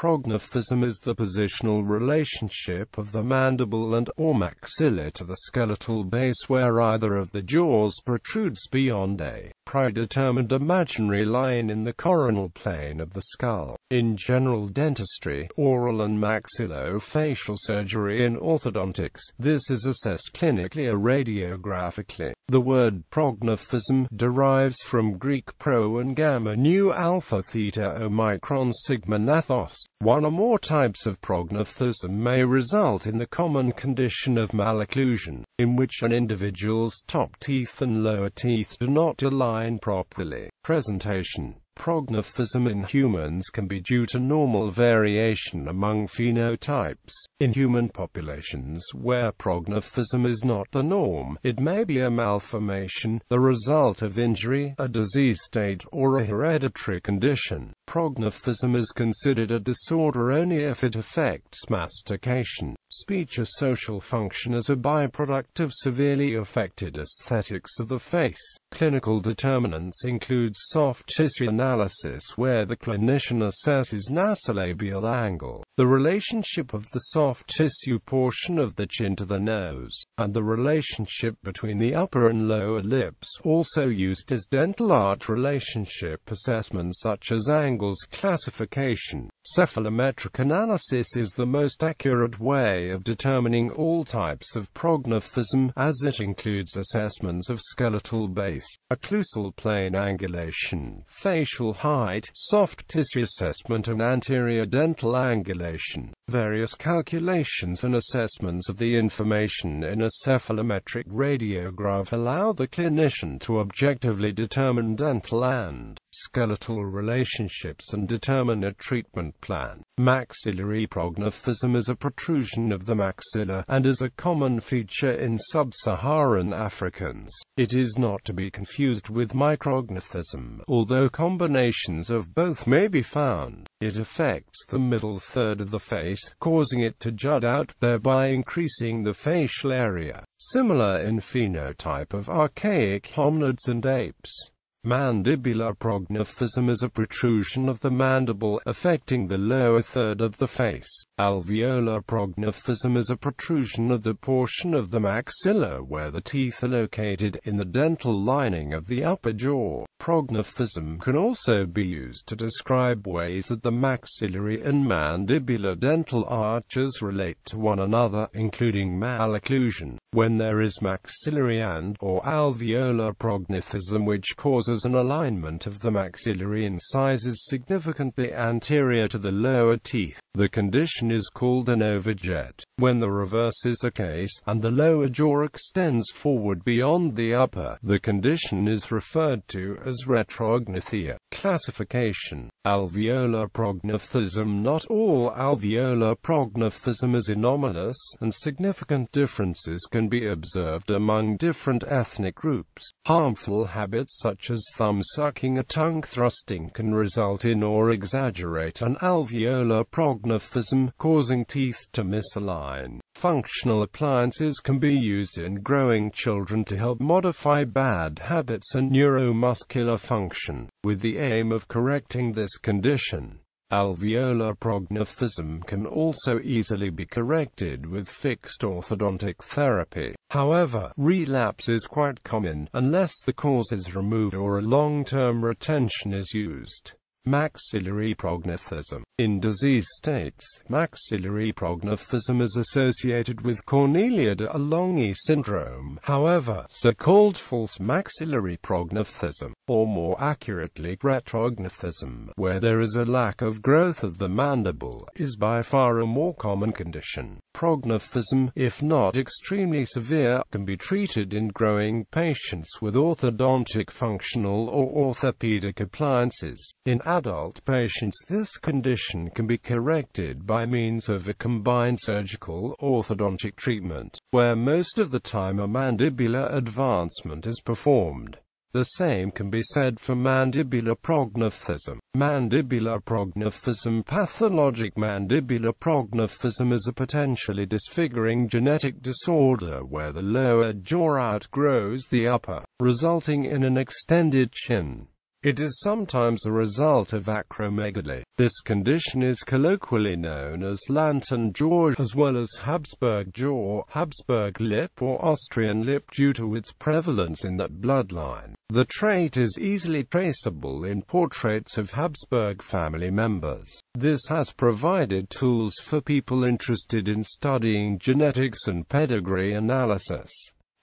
Prognathism is the positional relationship of the mandible and or maxilla to the skeletal base where either of the jaws protrudes beyond a predetermined imaginary line in the coronal plane of the skull. In general dentistry, oral and maxillofacial surgery and orthodontics, this is assessed clinically or radiographically. The word prognathism derives from Greek pro and gamma nu alpha theta omicron sigma nathos. One or more types of prognathism may result in the common condition of malocclusion, in which an individual's top teeth and lower teeth do not align properly. Presentation Prognathism in humans can be due to normal variation among phenotypes. In human populations where prognathism is not the norm, it may be a malformation, the result of injury, a disease state, or a hereditary condition. Prognathism is considered a disorder only if it affects mastication, speech or social function as a byproduct of severely affected aesthetics of the face. Clinical determinants include soft tissue analysis where the clinician assesses nasolabial angle, the relationship of the soft tissue portion of the chin to the nose, and the relationship between the upper and lower lips also used as dental arch relationship assessments such as Angle's classification. Cephalometric analysis is the most accurate way of determining all types of prognathism, as it includes assessments of skeletal base, occlusal plane angulation, facial height, soft tissue assessment and anterior dental angulation. Various calculations and assessments of the information in a cephalometric radiograph allow the clinician to objectively determine dental and skeletal relationships and determine a treatment plan. Maxillary prognathism is a protrusion of the maxilla, and is a common feature in sub-Saharan Africans. It is not to be confused with micrognathism, although combinations of both may be found. It affects the middle third of the face, causing it to jut out, thereby increasing the facial area, similar in phenotype of archaic hominids and apes. Mandibular prognathism is a protrusion of the mandible, affecting the lower third of the face. Alveolar prognathism is a protrusion of the portion of the maxilla where the teeth are located in the dental lining of the upper jaw. Prognathism can also be used to describe ways that the maxillary and mandibular dental arches relate to one another, including malocclusion, when there is maxillary and or alveolar prognathism which causes an alignment of the maxillary incisors significantly anterior to the lower teeth. The condition is called an overjet. When the reverse is the case, and the lower jaw extends forward beyond the upper, the condition is referred to as retrognathia. Classification Alveolar prognathism Not all alveolar prognathism is anomalous, and significant differences can be observed among different ethnic groups. Harmful habits such as thumb-sucking or tongue-thrusting can result in or exaggerate an alveolar prognathism, causing teeth to misalign. Functional appliances can be used in growing children to help modify bad habits and neuromuscular function, with the aim of correcting this condition. Alveolar prognathism can also easily be corrected with fixed orthodontic therapy. However, relapse is quite common, unless the cause is removed or a long-term retention is used. Maxillary prognathism. In disease states, maxillary prognathism is associated with Cornelia de Lange syndrome. However, so-called false maxillary prognathism, or more accurately retrognathism, where there is a lack of growth of the mandible, is by far a more common condition. Prognathism, if not extremely severe, can be treated in growing patients with orthodontic functional or orthopedic appliances. In adult patients this condition can be corrected by means of a combined surgical orthodontic treatment, where most of the time a mandibular advancement is performed. The same can be said for mandibular prognathism. Mandibular prognathism Pathologic mandibular prognathism is a potentially disfiguring genetic disorder where the lower jaw outgrows the upper, resulting in an extended chin. It is sometimes a result of acromegaly. This condition is colloquially known as lantern jaw, as well as Habsburg jaw, Habsburg lip or Austrian lip due to its prevalence in that bloodline. The trait is easily traceable in portraits of Habsburg family members. This has provided tools for people interested in studying genetics and pedigree analysis.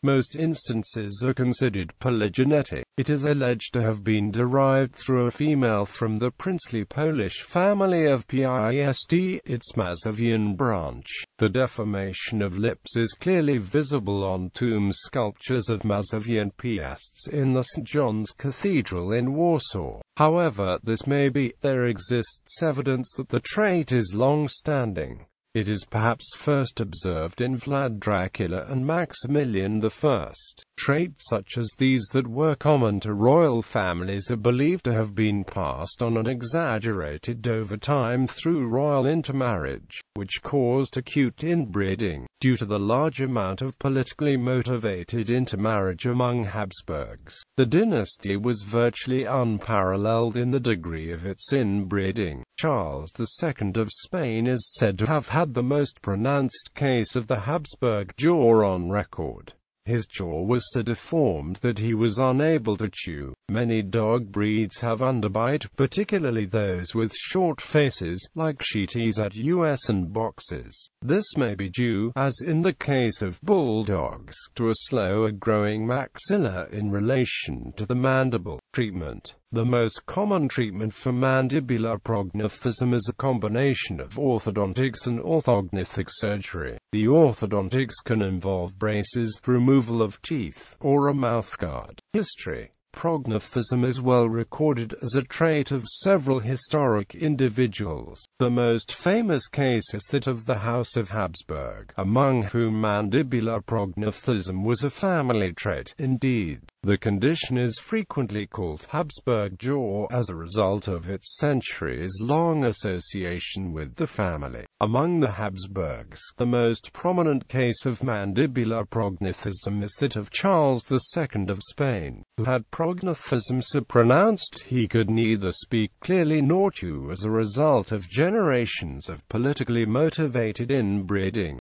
Most instances are considered polygenetic. It is alleged to have been derived through a female from the princely Polish family of Piast, its Mazovian branch. The deformation of lips is clearly visible on tomb sculptures of Mazovian Piasts in the St. John's Cathedral in Warsaw. However, this may be, there exists evidence that the trait is long-standing. It is perhaps first observed in Vlad Dracula and Maximilian I. Traits such as these that were common to royal families are believed to have been passed on and exaggerated over time through royal intermarriage, which caused acute inbreeding, due to the large amount of politically motivated intermarriage among Habsburgs. The dynasty was virtually unparalleled in the degree of its inbreeding. Charles II of Spain is said to have had the most pronounced case of the Habsburg jaw on record. His jaw was so deformed that he was unable to chew. Many dog breeds have underbite, particularly those with short faces, like Shih Tzus at US and boxers. This may be due, as in the case of bulldogs, to a slower growing maxilla in relation to the mandible. Treatment The most common treatment for mandibular prognathism is a combination of orthodontics and orthognathic surgery. The orthodontics can involve braces, removal of teeth, or a mouthguard. History Prognathism is well recorded as a trait of several historic individuals. The most famous case is that of the House of Habsburg, among whom mandibular prognathism was a family trait. Indeed, the condition is frequently called Habsburg jaw as a result of its centuries-long association with the family. Among the Habsburgs, the most prominent case of mandibular prognathism is that of Charles II of Spain, who had prognathism so pronounced he could neither speak clearly nor chew as a result of generations of politically motivated inbreeding.